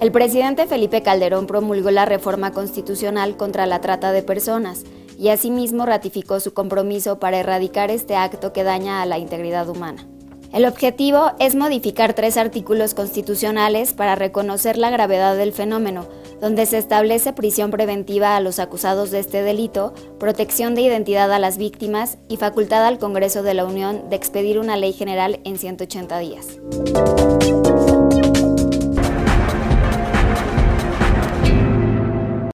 El presidente Felipe Calderón promulgó la reforma constitucional contra la trata de personas y asimismo ratificó su compromiso para erradicar este acto que daña a la integridad humana. El objetivo es modificar tres artículos constitucionales para reconocer la gravedad del fenómeno, donde se establece prisión preventiva a los acusados de este delito, protección de identidad a las víctimas y facultad al Congreso de la Unión de expedir una ley general en 180 días.